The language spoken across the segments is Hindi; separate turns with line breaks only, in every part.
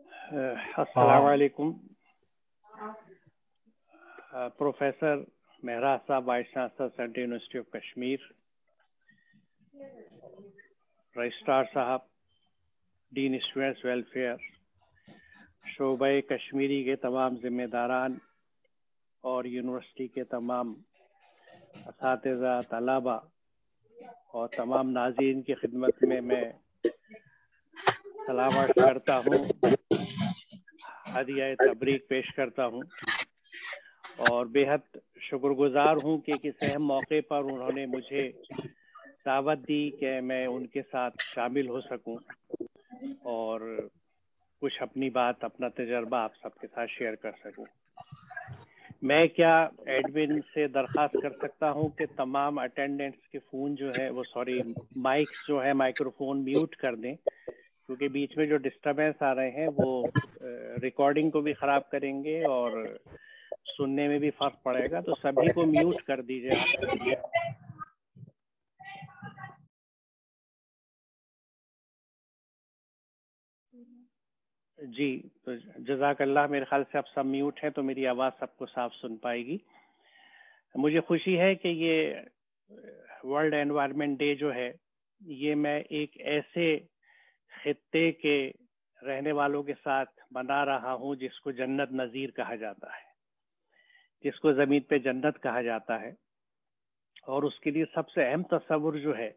अस्सलाम वालेकुम प्रोफेसर मेहरा साहब vice chancellor central university of Kashmir registrar साहब डीन स्टूडेंट्स वेलफेयर शोब कश्मीरी के तमाम ज़िम्मेदारान और यूनिवर्सिटी के तमाम इस तलबा और तमाम नाजीन की खिदमत में मैं सलामत करता हूँ हदिया तबरीक पेश करता हूँ। और बेहद शुक्रगुजार हूँ कि किस अहम मौके पर उन्होंने मुझे दावत दी कि मैं उनके साथ शामिल हो सकूँ और कुछ अपनी बात अपना तजर्बा आप सबके साथ शेयर कर सकूँ। मैं क्या एडमिन से दरख्वास्त कर सकता हूँ कि तमाम अटेंडेंट्स के फ़ोन जो है वो सॉरी माइक्स जो है माइक्रोफोन म्यूट कर दें? क्योंकि बीच में जो डिस्टरबेंस आ रहे हैं, वो रिकॉर्डिंग को भी ख़राब करेंगे और सुनने में भी फ़र्क पड़ेगा तो सभी को म्यूट कर दीजिए जी तो जजाकल्ला मेरे ख्याल से आप सब म्यूट हैं तो मेरी आवाज़ सबको साफ़ सुन पाएगी। मुझे खुशी है कि ये वर्ल्ड एनवायरनमेंट डे जो है, ये मैं एक ऐसे खत्े के रहने वालों के साथ बना रहा हूँ, जिसको जन्नत नज़ीर कहा जाता है। जिसको ज़मीन पे जन्नत कहा जाता है। और उसके लिए सबसे अहम तस्वुर जो है,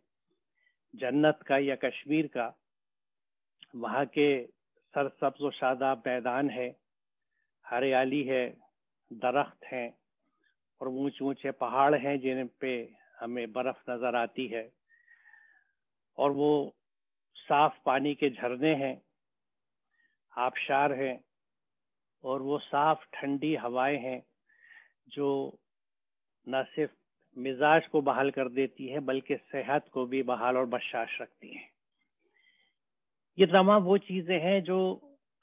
जन्नत का या कश्मीर का, वहाँ के सरसब्ज व शादाब मैदान है, हरियाली है, दरख्त हैं, और ऊँचे ऊँचे पहाड़ हैं, जिन पे हमें बर्फ़ नज़र आती है। और वो साफ़ पानी के झरने हैं, आबशार हैं और वो साफ़ ठंडी हवाएँ हैं जो न सिर्फ़ मिजाज को बहाल कर देती है, बल्कि सेहत को भी बहाल और बशाश रखती हैं। ये तमाम वो चीज़ें हैं जो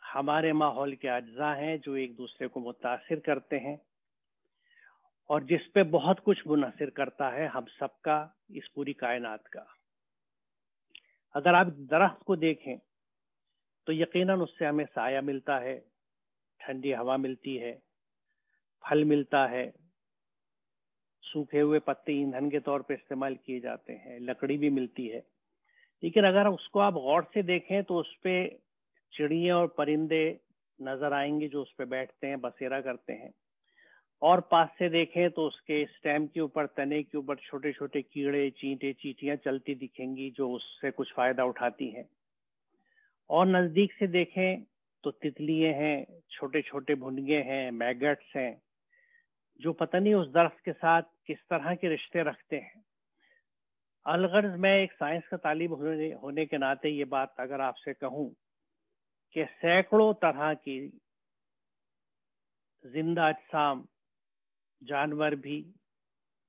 हमारे माहौल के अज्जा हैं, जो एक दूसरे को मुतासर करते हैं और जिस पे बहुत कुछ मुनसर करता है हम सबका, इस पूरी कायनात का। अगर आप दरख्त को देखें तो यकीनन उससे हमें साया मिलता है, ठंडी हवा मिलती है, फल मिलता है, सूखे हुए पत्ते ईंधन के तौर पर इस्तेमाल किए जाते हैं, लकड़ी भी मिलती है। लेकिन अगर उसको आप गौर से देखें तो उस पर चिड़िया और परिंदे नज़र आएँगे जो उस पर बैठते हैं, बसेरा करते हैं। और पास से देखें तो उसके स्टेम के ऊपर तने के ऊपर छोटे छोटे कीड़े चींटे चीटियाँ चलती दिखेंगी जो उससे कुछ फ़ायदा उठाती हैं। और नज़दीक से देखें तो तितलियाँ हैं छोटे छोटे भुनगे हैं मैगट्स हैं जो पता नहीं उस दरख्त के साथ किस तरह के रिश्ते रखते हैं। अलगर्ज मैं एक साइंस का तालिब होने, होने के नाते ये बात अगर आपसे कहूँ कि सैकड़ों तरह की ज़िंदा अजसाम जानवर भी,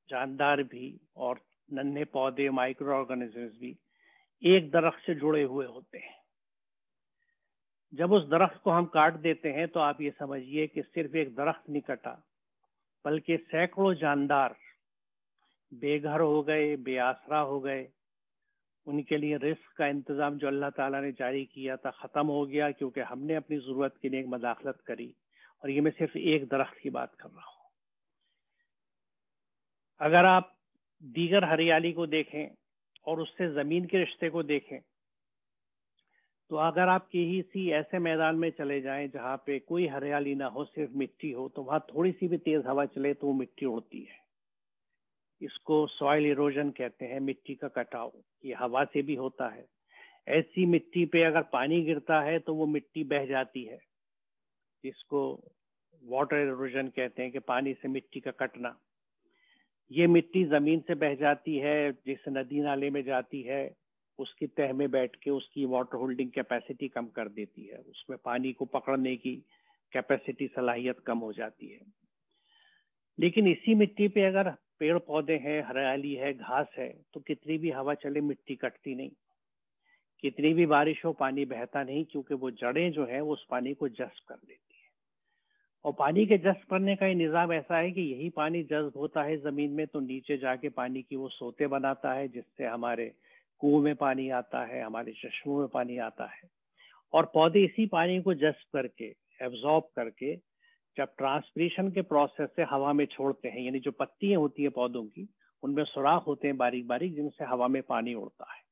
जानदार भी और नन्हे पौधे माइक्रो ऑर्गेनिजम्स भी एक दरख्त से जुड़े हुए होते हैं। जब उस दरख्त को हम काट देते हैं तो आप ये समझिए कि सिर्फ़ एक दरख्त नहीं कटा बल्कि सैकड़ों जानदार, बेघर हो गए, बेआसरा हो गए, उनके लिए रिस्क का इंतज़ाम जो अल्लाह ताला ने जारी किया था, ख़त्म हो गया, क्योंकि हमने अपनी ज़रूरत के लिए एक मदाखलत करी। और ये मैं सिर्फ़ एक दरख्त की बात कर रहा हूँ। अगर आप दीगर हरियाली को देखें और उससे ज़मीन के रिश्ते को देखें तो अगर आप कहीं सी ऐसे मैदान में चले जाएँ जहाँ पे कोई हरियाली ना हो, सिर्फ़ मिट्टी हो तो वहाँ थोड़ी सी भी तेज़ हवा चले तो वो मिट्टी उड़ती है। इसको सॉइल इरोजन कहते हैं, मिट्टी का कटाव। ये हवा से भी होता है। ऐसी मिट्टी पे अगर पानी गिरता है तो वो मिट्टी बह जाती है। इसको वाटर इरोजन कहते हैं कि पानी से मिट्टी का कटना। ये मिट्टी ज़मीन से बह जाती है, जिस नदी नाले में जाती है, उसकी तह में बैठ के उसकी वाटर होल्डिंग कैपेसिटी कम कर देती है। उसमें पानी को पकड़ने की कैपेसिटी सलाहियत कम हो जाती है। लेकिन इसी मिट्टी पे अगर पेड़ पौधे हैं, हरियाली है, घास है तो कितनी भी हवा चले मिट्टी कटती नहीं। कितनी भी बारिश हो, पानी बहता नहीं, क्योंकि वो जड़ें जो है उस पानी को जज्ब कर लेती और पानी के जज्ब करने का ये निज़ाम ऐसा है कि यही पानी जज्ब होता है ज़मीन में तो नीचे जाके पानी की वो सोते बनाता है, जिससे हमारे कुओं में पानी आता है, हमारे चश्मों में पानी आता है। और पौधे इसी पानी को जज्ब करके एब्जॉर्ब करके जब ट्रांसपीरेशन के प्रोसेस से हवा में छोड़ते हैं, यानी जो पत्तियाँ होती है पौधों की, उनमें सुराख होते हैं बारीक बारीक जिनसे हवा में पानी उड़ता है।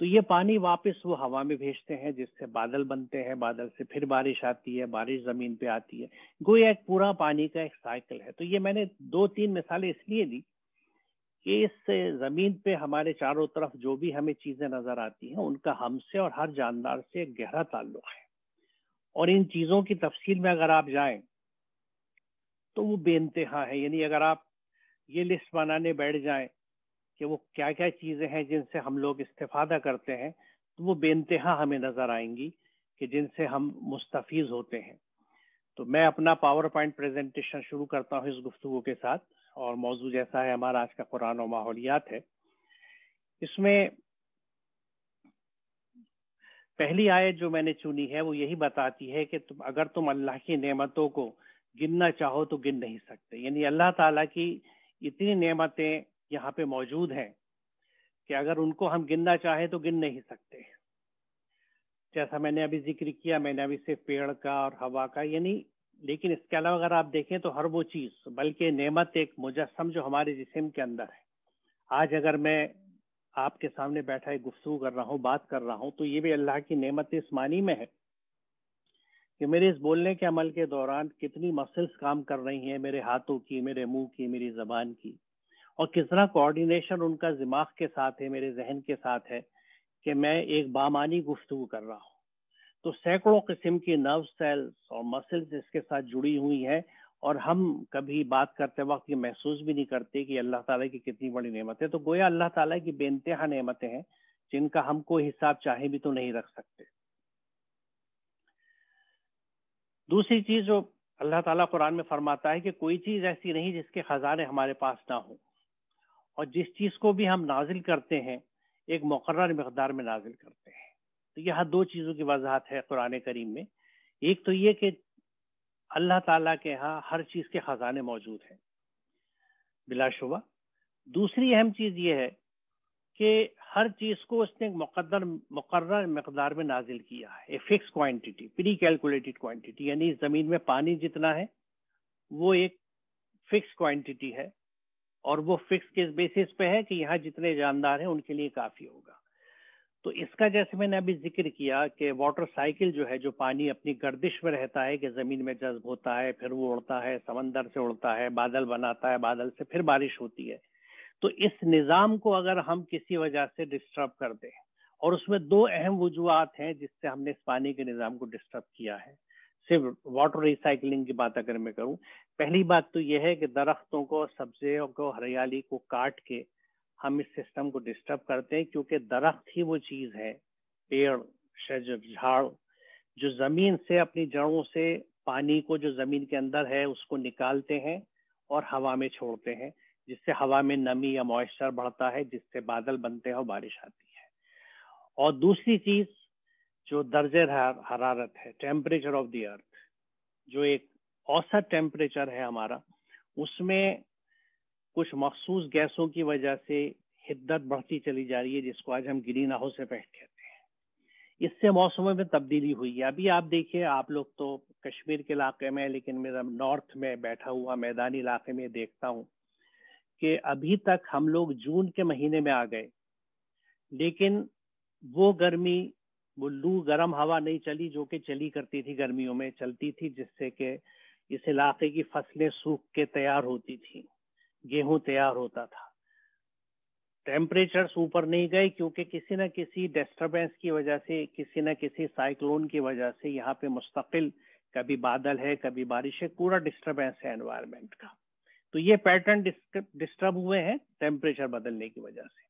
तो ये पानी वापस वो हवा में भेजते हैं, जिससे बादल बनते हैं, बादल से फिर बारिश आती है, बारिश ज़मीन पे आती है। गोया एक पूरा पानी का एक साइकिल है। तो ये मैंने दो तीन मिसालें इसलिए दी कि इस ज़मीन पे हमारे चारों तरफ़ जो भी हमें चीज़ें नज़र आती हैं, उनका हमसे और हर जानदार से एक गहरा ताल्लुक है। और इन चीज़ों की तफसील में अगर आप जाए तो वो बेनतहा है। यानी अगर आप ये लिस्ट बनाने बैठ जाएँ कि वो क्या क्या चीज़ें हैं जिनसे हम लोग इस्तेफादा करते हैं तो वो बेनतहा हमें नज़र आएँगी कि जिनसे हम मुस्तफ़ होते हैं। तो मैं अपना पावर पॉइंट प्रेजेंटेशन शुरू करता हूँ इस गुफ्तु के साथ, और मौजू जैसा है हमारा आज का कुरान और माहौलियात है। इसमें पहली आयत जो मैंने चुनी है, वो यही बताती है कि तुम, अगर तुम अल्लाह की नेमतों को गिनना चाहो तो गिन नहीं सकते। यानी अल्लाह ताला की इतनी नेमतें यहाँ पे मौजूद हैं कि अगर उनको हम गिनना चाहें तो गिन नहीं सकते। जैसा मैंने अभी ज़िक्र किया, मैंने अभी से पेड़ का और हवा का यानी लेकिन इसके अलावा अगर आप देखें तो हर वो चीज़, बल्कि नेमत एक मुजस्म जो हमारे जिसम के अंदर है। आज अगर मैं आपके सामने बैठा एक गुफ्तु कर रहा हूँ, बात कर रहा हूँ तो ये भी अल्लाह की नेमत इस मानी में है कि मेरे इस बोलने के अमल के दौरान कितनी मसल्स काम कर रही हैं मेरे हाथों की, मेरे मुँह की, मेरी जबान की। और कितना कोऑर्डिनेशन उनका दिमाग के साथ है, मेरे जहन के साथ है कि मैं एक बामानी गुफ्तु कर रहा हूँ। तो सैकड़ों किस्म की नर्व सेल्स और मसल्स इसके साथ जुड़ी हुई हैं और हम कभी बात करते वक्त ये महसूस भी नहीं करते कि अल्लाह ताला की कितनी बड़ी नेमत है। तो गोया अल्लाह ताला की बेनतहा नेमतें हैं, जिनका हम कोई हिसाब चाहे भी तो नहीं रख सकते। दूसरी चीज़ जो अल्लाह ताला कुरान में फरमाता है कि कोई चीज़ ऐसी नहीं जिसके खजाने हमारे पास ना हो। और जिस चीज़ को भी हम नाजिल करते हैं, एक मुकर्र मकदार में नाजिल करते हैं। तो यह दो चीज़ों की वजाहत है कुरान करीम में। एक तो ये कि अल्लाह ताला के यहाँ हर चीज़ के ख़जाने मौजूद हैं बिलाशुबा दूसरी अहम चीज़ ये है कि हर चीज़ को उसने एक मुकदर मुकर मकदार में नाजिल किया है। A fix quantity pre calculated quantity यानी ज़मीन में पानी जितना है, वो एक फिक्स क्वांटिटी है। और वो फिक्स किस बेसिस पे है कि यहाँ जितने जानदार हैं, उनके लिए काफ़ी होगा। तो इसका जैसे मैंने अभी ज़िक्र किया कि वाटर साइकिल जो है, जो पानी अपनी गर्दिश में रहता है कि ज़मीन में जज्ब होता है, फिर वो उड़ता है, समंदर से उड़ता है, बादल बनाता है, बादल से फिर बारिश होती है। तो इस निज़ाम को अगर हम किसी वजह से डिस्टर्ब कर दें, और उसमें दो अहम वजूहत हैं जिससे हमने इस पानी के निज़ाम को डिस्टर्ब किया है। सिर्फ़ वाटर रिसाइकलिंग की बात अगर मैं करूँ, पहली बात तो यह है कि दरख्तों को सब्जियों को, हरियाली को काट के हम इस सिस्टम को डिस्टर्ब करते हैं, क्योंकि दरख्त ही वो चीज़ है, पेड़, शजर, झाड़, जो ज़मीन से, अपनी जड़ों से पानी को जो ज़मीन के अंदर है, उसको निकालते हैं और हवा में छोड़ते हैं, जिससे हवा में नमी या मॉइस्चर बढ़ता है, जिससे बादल बनते हैं और बारिश आती है। और दूसरी चीज़ जो दर्ज हरारत है टेम्परेचर ऑफ़ द अर्थ जो एक औसत टेम्परेचर है हमारा, उसमें कुछ मखसूस गैसों की वजह से हिद्दत बढ़ती चली जा रही है, जिसको आज हम ग्रीन हाउस इफ़ेक्ट कहते हैं। इससे मौसमों में तब्दीली हुई है। अभी आप देखिए, आप लोग तो कश्मीर के इलाके में, लेकिन मेरा नॉर्थ में बैठा हुआ मैदानी इलाके में देखता हूँ कि अभी तक हम लोग जून के महीने में आ गए, लेकिन वो गर्मी वो लू गर्म हवा नहीं चली जो कि चली करती थी गर्मियों में, चलती थी जिससे कि इस इलाके की फ़सलें सूख के तैयार होती थी, गेहूँ तैयार होता था। टेम्परेचर ऊपर नहीं गए क्योंकि किसी न किसी डिस्टरबेंस की वजह से, किसी न किसी साइक्लोन की वजह से यहाँ पे मुस्तकिल, कभी बादल है, कभी बारिश है, पूरा डिस्टरबेंस है एनवायरमेंट का। तो ये पैटर्न डिस्टर्ब हुए हैं टेम्परेचर बदलने की वजह से।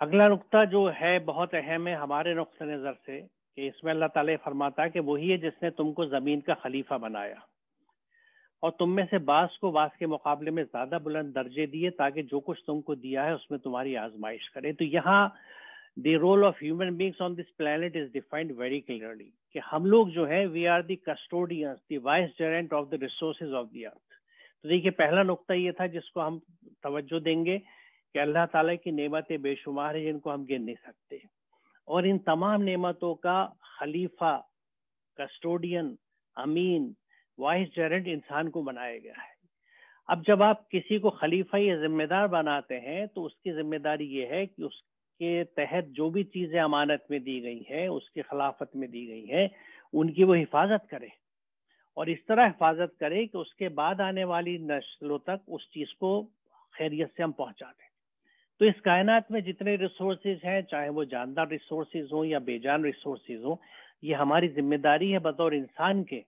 अगला नुकता जो है बहुत अहम है हमारे नुक़ नज़र से, कि इसमें अल्लाह ताला फरमाता है कि वही है जिसने तुमको ज़मीन का खलीफा बनाया। और तुम में से बास को बास के मुकाबले में ज़्यादा बुलंद दर्जे दिए ताकि जो कुछ तुमको दिया है उसमें तुम्हारी आजमाइश करे। तो यहाँ the role of human beings on this planet is defined very clearly कि हम लोग जो है we are the custodians the vicegerent of the resources of the earth तो देखिए, पहला नुकता ये था जिसको हम तवज्जो देंगे कि अल्लाह ताला की नेमतें बेशुमार है जिनको हम गिन नहीं सकते। और इन तमाम नेमतों का खलीफा, कस्टोडियन, अमीन, वाइस जेरेंट इंसान को बनाया गया है। अब जब आप किसी को खलीफा या जिम्मेदार बनाते हैं तो उसकी ज़िम्मेदारी ये है कि उसके तहत जो भी चीज़ें अमानत में दी गई है, उसकी खिलाफत में दी गई है, उनकी वो हिफाजत करे। और इस तरह हिफाजत करे कि उसके बाद आने वाली नस्लों तक उस चीज़ को खैरियत से हम पहुँचा दें तो इस कायनात में जितने रिसोर्सेज हैं, चाहे वो जानदार रिसोर्सेज हो या बेजान रिसोर्सेज हो, ये हमारी ज़िम्मेदारी है बतौर इंसान के,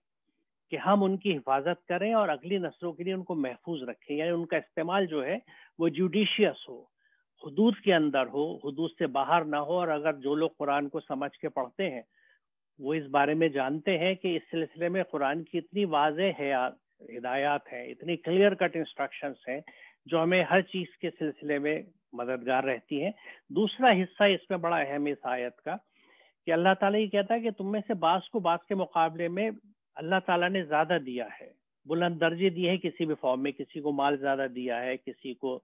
कि हम उनकी हिफाजत करें और अगली नस्लों के लिए उनको महफूज रखें। यानी उनका इस्तेमाल जो है, वो जुडिशियस हो, हदूद के अंदर हो, हदूद से बाहर ना हो। और अगर जो लोग कुरान को समझ के पढ़ते हैं, वो इस बारे में जानते हैं कि इस सिलसिले में कुरान की इतनी वाज है, हिदायत है, इतनी क्लियर कट इंस्ट्रक्शन हैं, जो हमें हर चीज़ के सिलसिले में मददगार रहती है। दूसरा हिस्सा इसमें बड़ा अहम इस आयत का कि अल्लाह ताला ये कहता है कि तुम में से बास को बास के मुकाबले में अल्लाह ताला ने ज़्यादा दिया है। बुलंद दर्जे दिए है किसी भी फॉर्म में। किसी को माल ज़्यादा दिया है, किसी को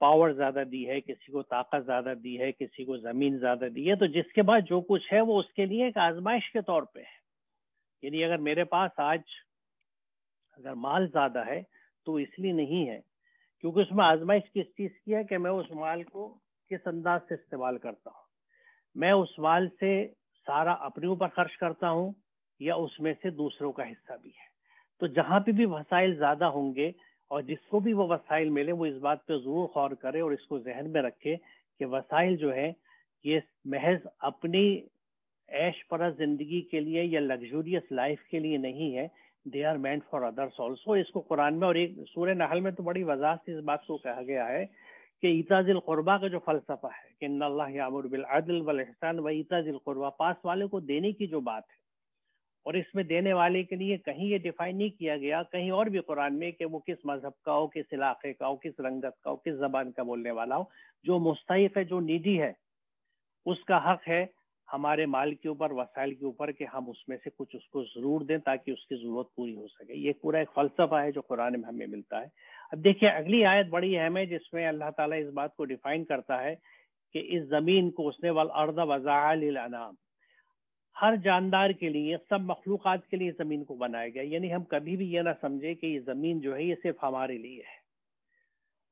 पावर ज़्यादा दी है, किसी को ताकत ज़्यादा दी है, किसी को ज़मीन ज़्यादा दी है। तो जिसके बाद जो कुछ है वो उसके लिए एक आजमाइश के तौर पे है। यानी अगर मेरे पास आज अगर माल ज़्यादा है तो इसलिए नहीं है। क्योंकि उसमें आजमाइश किस चीज़ की है कि मैं उस माल को किस अंदाज से इस्तेमाल करता हूँ? मैं उस माल से सारा अपने ऊपर खर्च करता हूँ या उसमें से दूसरों का हिस्सा भी है? तो जहाँ पे भी वसाइल ज़्यादा होंगे और जिसको भी वो वसाइल मिले, वो इस बात पे ज़रूर गौर करे और इसको जहन में रखे कि वसाइल जो है, ये महज अपनी ऐश पर ज़िंदगी के लिए या लग्जूरियस लाइफ के लिए नहीं है they are meant for others also इसको कुरान में और एक सूर्य नहल में तो बड़ी वजह से इस बात को कहा गया है कि ईताजिल कुरबा का जो फलसफा है, कि अल्लाह बिल अदल व ईताजिल कुरबा, पास वाले को देने की जो बात है और इसमें देने वाले के लिए कहीं ये डिफाइन नहीं किया गया, कहीं और भी कुरान में कि वो किस मज़हब का हो, किस इलाके का हो, किस रंगत का हो, किस जबान का बोलने वाला हो, जो मुस्तक है, जो निजी है, उसका हक है हमारे माल के ऊपर, वसाइल के ऊपर कि हम उसमें से कुछ उसको ज़रूर दें ताकि उसकी ज़रूरत पूरी हो सके। ये पूरा एक फलसफा है जो कुरान में हमें मिलता है। अब देखिए, अगली आयत बड़ी अहम है जिसमें अल्लाह ताला इस बात को डिफाइन करता है कि इस ज़मीन को उसने वाल अर्द वजाम हर जानदार के लिए, सब मखलूक़ात के लिए ज़मीन को बनाया गया। यानी हम कभी भी ये ना समझे कि ये ज़मीन जो है, ये सिर्फ़ हमारे लिए है।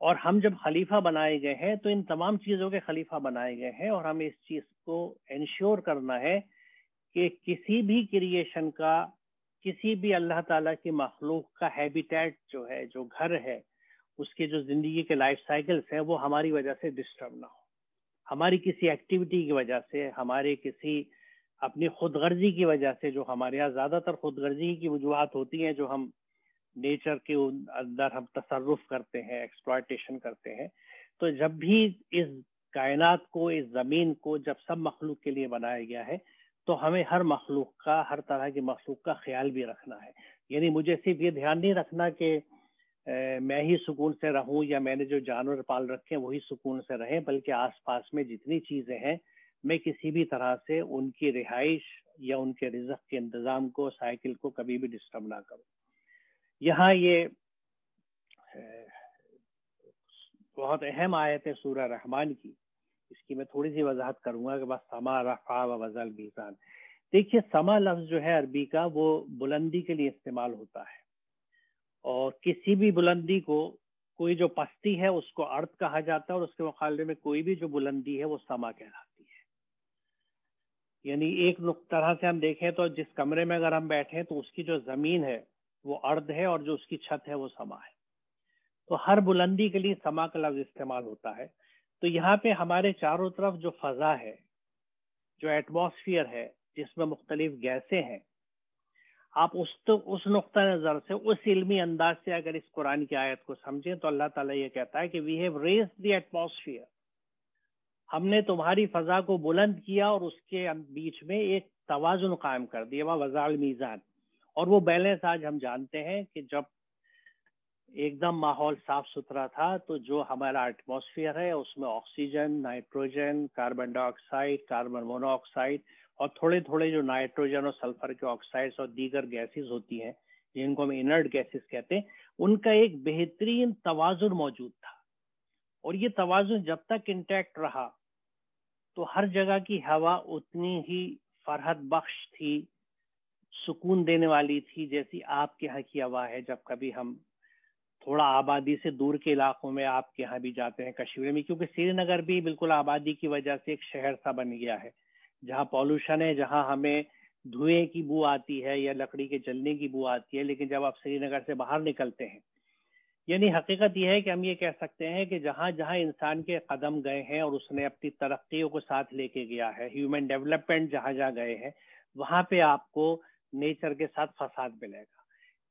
और हम जब खलीफा बनाए गए हैं तो इन तमाम चीज़ों के खलीफा बनाए गए हैं और हमें इस चीज़ को इंश्योर करना है कि किसी भी क्रिएशन का, किसी भी अल्लाह ताला की मखलूक का हैबिटेट जो है, जो घर है, उसके जो ज़िंदगी के लाइफ साइकिल्स हैं, वो हमारी वजह से डिस्टर्ब ना हो। हमारी किसी एक्टिविटी की वजह से, हमारे किसी अपनी खुदगर्जी की वजह से, जो हमारे यहाँ ज़्यादातर खुदगर्जी की वजूहत होती हैं, जो हम नेचर के अंदर हम तसरुफ करते हैं एक्सप्लाइटेशन करते हैं तो जब भी इस कायनात को, इस ज़मीन को जब सब मखलूक के लिए बनाया गया है तो हमें हर मखलूक का, हर तरह की मखलूक का ख्याल भी रखना है। यानी मुझे सिर्फ़ ये ध्यान नहीं रखना कि मैं ही सुकून से रहूँ या मैंने जो जानवर पाल रखे हैं, वही सुकून से रहें, बल्कि आसपास में जितनी चीज़ें हैं, मैं किसी भी तरह से उनकी रिहाइश या उनके रिजक के इंतज़ाम को, साइकिल को कभी भी डिस्टर्ब ना करूँ। यहाँ ये बहुत अहम आयत है सूर्य रहमान की। इसकी मैं थोड़ी सी वजाहत करूँगा कि बस समा, रफा वजल बीजान। देखिए, समा लफ्ज जो है अरबी का, वो बुलंदी के लिए इस्तेमाल होता है। और किसी भी बुलंदी को, कोई जो पस्ती है, उसको अर्थ कहा जाता है और उसके मुकाबले में कोई भी जो बुलंदी है, वो समा कहलाता है। यानी एक तरह से हम देखें तो जिस कमरे में अगर हम बैठे तो उसकी जो ज़मीन है वो अर्ध है और जो उसकी छत है वो समा है। तो हर बुलंदी के लिए समा का लफ्ज इस्तेमाल होता है। तो यहाँ पे हमारे चारों तरफ़ जो फजा है, जो एटमोसफियर है, जिसमें मुख्तलिफ़ गैसें हैं, आप उस तो उस नुकता नज़र से, उस इल्मी अंदाज से अगर इस कुरान की आयत को समझें तो अल्लाह ताला ये कहता है कि we have raise the atmosphere हमने तुम्हारी फजा को बुलंद किया और उसके बीच में एक तोज़ुन कायम कर दिया वजाल मीज़ान। और वो बैलेंस आज हम जानते हैं कि जब एकदम माहौल साफ़ सुथरा था तो जो हमारा एटमोसफियर है, उसमें oxygen nitrogen carbon dioxide carbon monoxide और थोड़े थोड़े जो नाइट्रोजन और सल्फ़र के ऑक्साइड्स और दीगर गैसेस होती हैं, जिनको हम इनर्ट गैसेस कहते हैं, उनका एक बेहतरीन तोज़ुन मौजूद था। और ये तोज़ुन जब तक इंटैक्ट रहा तो हर जगह की हवा उतनी ही फरहत बख्श थी सुकून देने वाली थी जैसी आपके यहाँ की हवा है, जब कभी हम थोड़ा आबादी से दूर के इलाकों में आपके यहाँ भी जाते हैं कश्मीर में, क्योंकि श्रीनगर भी बिल्कुल आबादी की वजह से एक शहर सा बन गया है, जहाँ पॉल्यूशन है, जहाँ हमें धुएँ की बू आती है या लकड़ी के जलने की बू आती है, लेकिन जब आप श्रीनगर से बाहर निकलते हैं, यानी हकीकत यह है कि हम ये कह सकते हैं कि जहाँ जहाँ इंसान के कदम गए हैं और उसने अपनी तरक्कीों को साथ लेके गया है ह्यूमन डेवलपमेंट जहाँ जहाँ गए हैं, वहाँ पे आपको नेचर के साथ फसाद मिलेगा।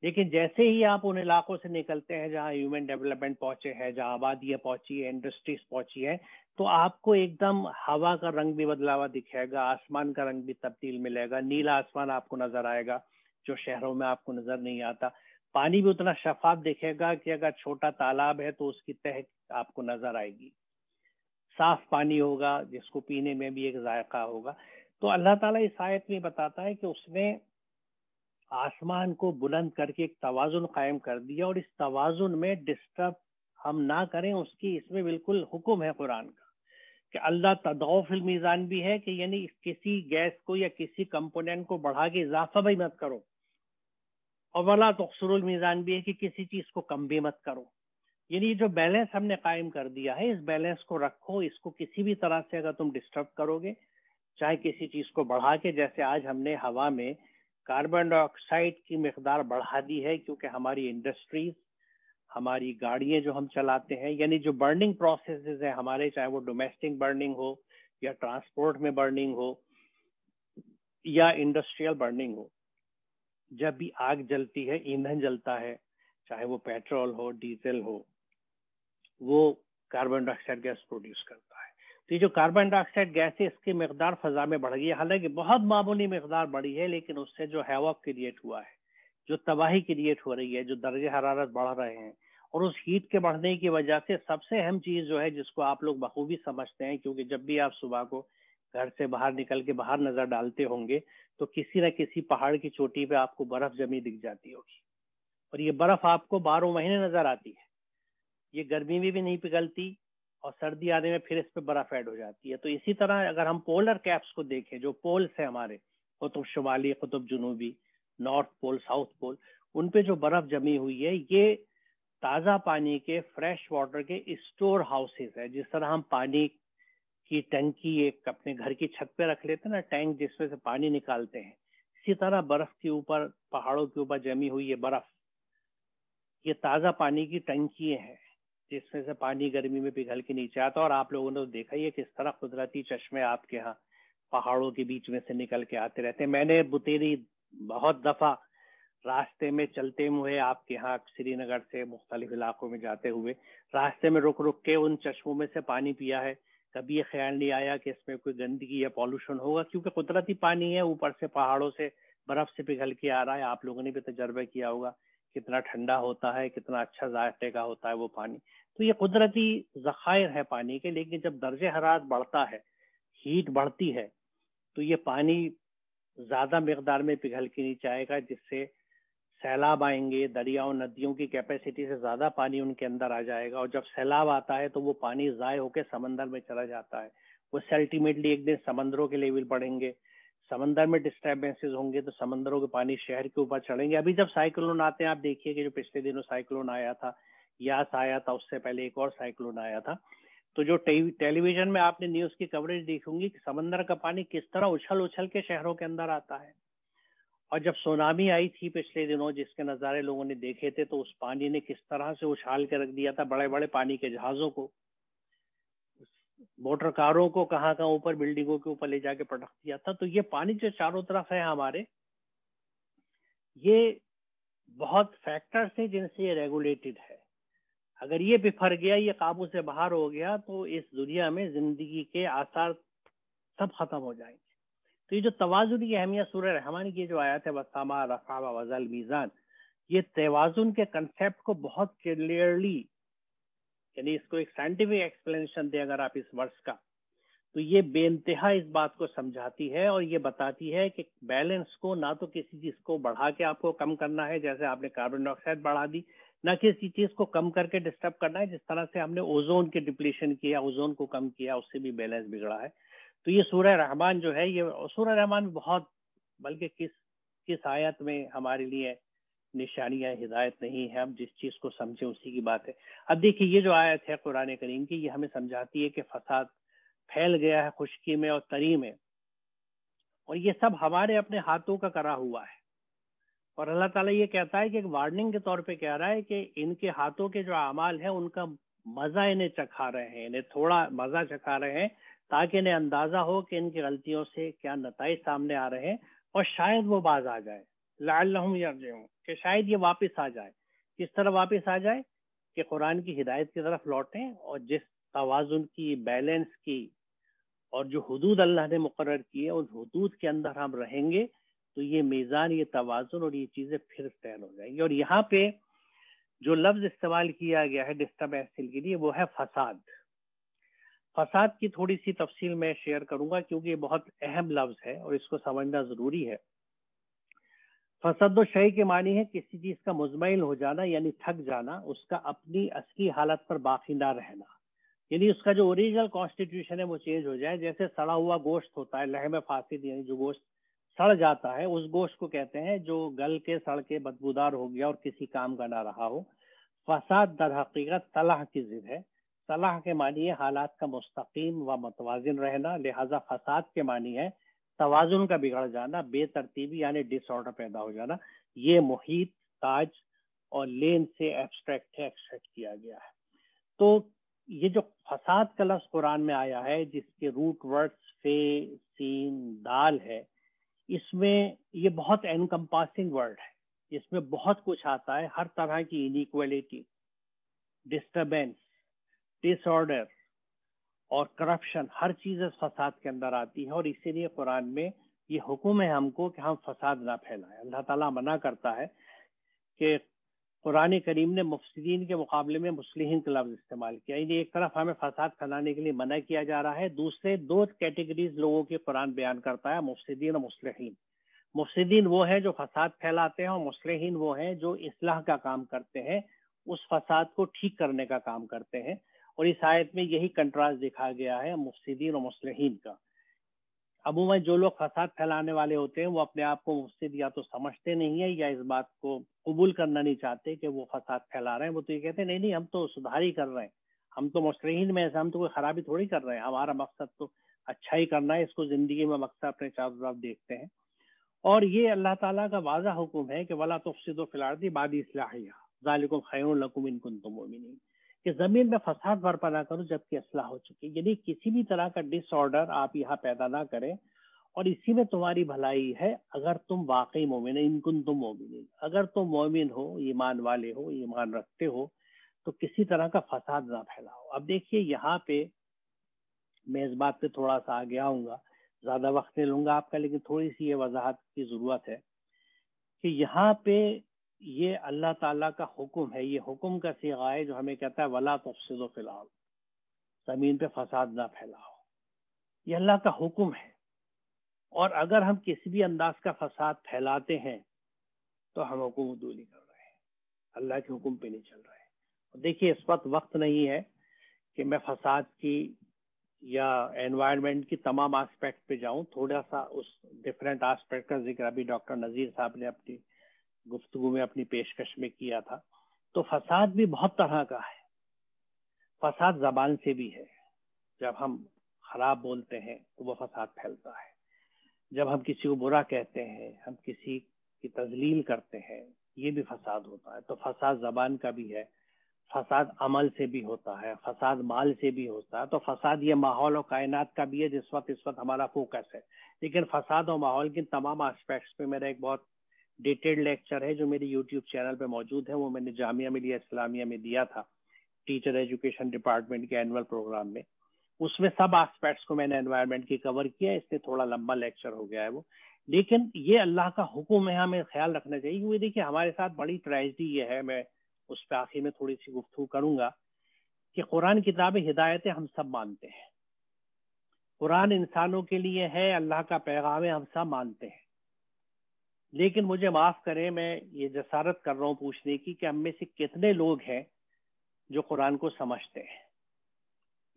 लेकिन जैसे ही आप उन इलाकों से निकलते हैं जहाँ ह्यूमन डेवलपमेंट पहुँचे हैं, जहाँ आबादियाँ पहुँची है, इंडस्ट्रीज़ पहुँची है तो आपको एकदम हवा का रंग भी बदला हुआ दिखेगा, आसमान का रंग भी तब्दील मिलेगा, नीला आसमान आपको नज़र आएगा, जो शहरों में आपको नज़र नहीं आता। पानी भी उतना शफाफ दिखेगा कि अगर छोटा तालाब है तो उसकी तह आपको नज़र आएगी। साफ़ पानी होगा, जिसको पीने में भी एक जायका होगा। तो अल्लाह ताला इस आयत में बताता है कि उसने आसमान को बुलंद करके एक तवाजुन कायम कर दिया और इस तवाजुन में डिस्टर्ब हम ना करें, उसकी इसमें बिल्कुल हुक्म है कुरान का कि अल्लाह तदौफिल मीज़ान भी है कि यानी किसी गैस को या किसी कंपोनेंट को बढ़ा के इजाफा भी मत करो। और वाला तकसरुल मीज़ान भी है कि किसी चीज़ को कम भी मत करो। यानी जो बैलेंस हमने कायम कर दिया है, इस बैलेंस को रखो, इसको किसी भी तरह से अगर तुम डिस्टर्ब करोगे, चाहे किसी चीज़ को बढ़ा के, जैसे आज हमने हवा में कार्बन डाइऑक्साइड की मकदार बढ़ा दी है क्योंकि हमारी इंडस्ट्रीज़, हमारी गाड़ियाँ जो हम चलाते हैं, यानी जो बर्निंग प्रोसेस है हमारे, चाहे वो डोमेस्टिक बर्निंग हो या ट्रांसपोर्ट में बर्निंग हो या इंडस्ट्रियल बर्निंग हो, जब भी आग जलती है, ईंधन जलता है, चाहे वो पेट्रोल हो, डीजल हो, वो कार्बन डाइऑक्साइड गैस प्रोड्यूस करता है। तो जो कार्बन डाइऑक्साइड गैस है, इसकी मकदार फजा में बढ़ गई है। हालाँकि बहुत मामूली मकदार बढ़ी है, लेकिन उससे जो हैवक क्रिएट हुआ है, जो तबाही क्रिएट हो रही है, जो दर्ज हरारत बढ़ रहे हैं, और उस हीट के बढ़ने की वजह से सबसे अहम चीज़ जो है, जिसको आप लोग बखूबी समझते हैं, क्योंकि जब भी आप सुबह को घर से बाहर निकल के बाहर नज़र डालते होंगे तो किसी न किसी पहाड़ की चोटी पे आपको बर्फ़ जमी दिख जाती होगी। और ये बर्फ़ आपको बारह महीने नज़र आती है। ये गर्मी में भी नहीं पिघलती और सर्दी आने में फिर इस पर बर्फ़ ऐड हो जाती है। तो इसी तरह अगर हम पोलर कैप्स को देखें, जो पोल्स है हमारे, कुतुब शुमाली कुतुब जुनूबी, नॉर्थ पोल, साउथ पोल, उन पे जो बर्फ़ जमी हुई है, ये ताज़ा पानी के, फ्रेश वाटर के स्टोर हाउसेस है। जिस तरह हम पानी की टंकी एक अपने घर की छत पे रख लेते हैं ना, टैंक जिसमें से पानी निकालते हैं, इसी तरह बर्फ़ के ऊपर, पहाड़ों के ऊपर जमी हुई है बर्फ़, ये ताज़ा पानी की टंकी है। जिसमें से पानी गर्मी में पिघल के नीचे आता और आप लोगों ने तो देखा ही है किस तरह कुदरती चश्मे आपके यहाँ पहाड़ों के बीच में से निकल के आते रहते हैं। मैंने बुतेरी बहुत दफ़ा रास्ते में चलते हुए आपके यहाँ श्रीनगर से मुख्तलिफ़ इलाकों में जाते हुए रास्ते में रुक रुक के उन चश्मों में से पानी पिया है। कभी ये ख्याल नहीं आया कि इसमें कोई गंदगी या पॉल्यूशन होगा, क्योंकि कुदरती पानी है, ऊपर से पहाड़ों से बर्फ़ से पिघल के आ रहा है। आप लोगों ने भी तजर्बा किया होगा। कितना ठंडा होता है, कितना अच्छा जायके का होता है वो पानी। तो ये कुदरती जखायर है पानी के, लेकिन जब दर्ज हरात बढ़ता है हीट बढ़ती है तो ये पानी ज़्यादा मकदार में पिघल के नीचे आएगा, जिससे सैलाब आएँगे, दरियाओं, नदियों की कैपेसिटी से ज़्यादा पानी उनके अंदर आ जाएगा, और जब सैलाब आता है तो वो पानी ज़ाय होकर समंदर में चला जाता है। वो अल्टीमेटली एक दिन समंदरों के लेवल बढ़ेंगे समंदर में डिस्टर्बेंसेस होंगे तो समंदरों के पानी शहर के ऊपर चढ़ेंगे। अभी जब साइक्लोन आते हैं, आप देखिए कि जो पिछले दिनों साइक्लोन आया था, यास आया था, उससे पहले एक और साइक्लोन आया था। तो जो टेलीविज़न में आपने न्यूज़ की कवरेज देखूँगी कि समंदर का पानी किस तरह उछल उछल के शहरों के अंदर आता है। और जब सोनामी आई थी पिछले दिनों, जिसके नज़ारे लोगों ने देखे थे तो उस पानी ने किस तरह से उछाल के रख दिया था बड़े बड़े पानी के जहाजों को। मोटर कारों को कहाँ कहाँ ऊपर बिल्डिंगों के ऊपर ले जाके पटक दिया था। तो ये पानी जो चारों तरफ़ है हमारे, ये बहुत फैक्टर्स है जिनसे ये रेगुलेटेड है। अगर ये बिफर गया, ये काबू से बाहर हो गया तो इस दुनिया में ज़िंदगी के आसार सब खत्म हो जाएँगे। तो ये जो तोज़ुन की अहमियत सूर्य रहमान की जो आया है वसामा रफा वजल, मीज़ान, ये तोज़ुन के कंसेप्ट को बहुत क्लियरली यानी इसको एक साइंटिफिक एक्सप्लेनेशन दे अगर आप इस वर्ष का तो ये बेनतहा इस बात को समझाती है और ये बताती है कि बैलेंस को ना तो किसी चीज़ को बढ़ा के आपको कम करना है, जैसे आपने कार्बन डाइऑक्साइड बढ़ा दी, ना किसी चीज़ को कम करके डिस्टर्ब करना है, जिस तरह से हमने ओजोन के डिप्लीशन किया ओजोन को कम किया, उससे भी बैलेंस बिगड़ा है। तो ये सूर्य रहमान जो है, ये सूर्य रहमान बहुत, बल्कि किस किस आयत में हमारे लिए निशानियाँ, हिदायत नहीं है हम जिस चीज़ को समझे उसी की बात है। अब देखिए, ये जो आयत है कुरान करीम की, ये हमें समझाती है कि फसाद फैल गया है खुशकी में और तरी में। और ये सब हमारे अपने हाथों का करा हुआ है। और अल्लाह ताला ये कहता है कि एक वार्निंग के तौर पे कह रहा है कि इनके हाथों के जो अमाल है, उनका मज़ा इन्हें चखा रहे हैं, इन्हें थोड़ा मज़ा चखा रहे हैं, ताकि इन्हें अंदाज़ा हो कि इनकी गलतियों से क्या नतज सामने आ रहे हैं और शायद वो बाज आ जाए। यरजून कि शायद ये वापस आ जाए। किस तरह वापस आ जाए? कि कुरान की हिदायत की तरफ़ लौटें और जिस तोज़ुन की बैलेंस की और जो हदूद अल्लाह ने मुकर की है, उस हदूद के अंदर हम रहेंगे तो ये मीज़ान, ये तोज़ुन और ये चीज़ें फिर स्टैंड हो जाएँगी। और यहाँ पे जो लफ्ज़ इस्तेमाल किया गया है डिस्टर्बेंस के लिए, वो है फसाद। फसाद की थोड़ी सी तफसील मैं शेयर करूँगा, क्योंकि ये बहुत अहम लफ्ज़ है और इसको समझना ज़रूरी है। फसद शय के मानी है, किसी चीज़ का मुजमैल हो जाना, यानी थक जाना, उसका अपनी असली हालत पर बाकी ना रहना। यानी उसका जो ओरिजिनल कॉन्स्टिट्यूशन है, वो चेंज हो जाए। जैसे सड़ा हुआ गोश्त होता है लहम फासिद यानी जो गोश्त सड़ जाता है, उस गोश्त को कहते हैं, जो गल के, सड़ के बदबूदार हो गया और किसी काम का ना रहा हो। फसाद दर हकीकत सलाह की जिद है। सलाह के मानी है, हालात का मुस्तकीम व मतवाजन रहना। लिहाजा फसाद के मानी है तोज़ुन का बिगड़ जाना, बेतरतीबी यानी डिसऑर्डर पैदा हो जाना, ये मुहित, ताज और लेन से एब्स्ट्रैक्ट है एक्सट्रैक्ट किया गया है। तो ये जो फसाद का लफ्ज कुरान में आया है, जिसके रूट वर्ड्स फे, सीन, दाल है, इसमें ये बहुत एनकम्पासिंग वर्ड है। इसमें बहुत कुछ आता है, हर तरह की इनक्वलिटी डिस्टर्बेंस डिसऑर्डर और करप्शन हर चीज़ फसाद के अंदर आती है और इसीलिए कुरान में ये हुक्म है हमको कि हम फसाद ना फैलाएँ। अल्लाह ताला मना करता है कि कुरान करीम ने मुफसदीन के मुकाबले में मुस्लिम का लफ्ज इस्तेमाल किया। यानी एक तरफ़ हमें फसाद फैलाने के लिए मना किया जा रहा है, दूसरे दो कैटेगरीज लोगों के कुरान बयान करता है, मुफसदीन और मुस्लिम मुफसदीन वो है जो फसाद फैलाते हैं और मुस्लिम वो हैं जो इसलाह का काम करते हैं, उस फसाद को ठीक करने का काम करते हैं। और इस आयत में यही कंट्रास्ट दिखाया गया है मुफसदीन और मुस्लिम का। अमूमन जो लोग फसाद फैलाने वाले होते हैं, वो अपने आप को मुफसद या तो समझते नहीं है या इस बात को कबूल करना नहीं चाहते कि वो फसाद फैला रहे हैं। वो तो ये कहते हैं, नहीं नहीं, हम तो सुधार ही कर रहे हैं। हम तो मुस्लिम में ऐसा हम तो कोई खराबी थोड़ी कर रहे हैं। हमारा मकसद तो अच्छा ही करना है, इसको ज़िंदगी में मकसद अपने चारों तरफ़ देखते हैं। और ये अल्लाह ताला का वाजा हुक्म है कि वला तुफसिदो फिलारती बादी इसलाहिया, जालिकुम खैरुल लकुम इन कुंतुम मुमिनीन। कि ज़मीन में फसाद बर्पा ना करो जबकि असलाह हो चुकी। यानी किसी भी तरह का डिसऑर्डर आप यहाँ पैदा ना करें और इसी में तुम्हारी भलाई है, अगर तुम वाकई मोमिन इनकुन तुम मोमिन अगर तुम मोमिन हो, ईमान वाले हो, ईमान रखते हो तो किसी तरह का फसाद ना फैलाओ। अब देखिए, यहाँ पे मैं इस बात पे थोड़ा सा आगे आऊँगा। ज़्यादा वक्त नहीं लूँगा आपका, लेकिन थोड़ी सी ये वजाहत की ज़रूरत है कि यहाँ पे ये अल्लाह ताला का हुक्म है, ये हुक्म का सिगा है जो हमें कहता है, वला तफसद फ़िलहाल ज़मीन पे फसाद ना फैलाओ। ये अल्लाह का हुक्म है। और अगर हम किसी भी अंदाज का फसाद फैलाते हैं तो हम हुक्म दूली कर रहे हैं। अल्लाह के हुक्म पे नहीं चल रहे हैं। देखिए, इस वक्त वक्त नहीं है कि मैं फसाद की या एनवायरनमेंट की तमाम आस्पेक्ट पे जाऊँ। थोड़ा सा उस डिफरेंट आस्पेक्ट का ज़िक्र अभी डॉक्टर नजीर साहब ने अपनी गुफ्तगु में अपनी पेशकश में किया था तो फसाद भी बहुत तरह का है। फसाद जबान से भी है। जब हम खराब बोलते हैं तो वह फसाद फैलता है। जब हम किसी को बुरा कहते हैं, हम किसी की तजलील करते हैं, ये भी फसाद होता है। तो फसाद जबान का भी है, फसाद अमल से भी होता है, फसाद माल से भी होता है। तो फसाद ये माहौल और कायनात का भी है, जिस वक्त इस वक्त हमारा फोकस है। लेकिन फसाद और माहौल के तमाम एस्पेक्ट्स पे मेरा एक बहुत डेटेड लेक्चर है जो मेरे यूट्यूब चैनल पे मौजूद है, वो मैंने जामिया मिलिया, इस्लामिया में दिया था टीचर एजुकेशन डिपार्टमेंट के एनुअल प्रोग्राम में। उसमें सब एस्पेक्ट्स को मैंने एनवायरनमेंट की कवर किया इसलिए थोड़ा लंबा लेक्चर हो गया है वो। लेकिन ये अल्लाह का हुक्म है, हमें ख्याल रखना चाहिए, क्योंकि देखिए हमारे साथ बड़ी ट्रेजिडी ये है, मैं उस पर आखिर में थोड़ी सी गुफ्तु करूँगा, कि कुरान किताब, हिदायतें हम सब मानते हैं। कुरान इंसानों के लिए है, अल्लाह का पैगाम हम सब मानते हैं। लेकिन मुझे माफ़ करें, मैं ये जसारत कर रहा हूँ पूछने की कि हम में से कितने लोग हैं जो कुरान को समझते हैं।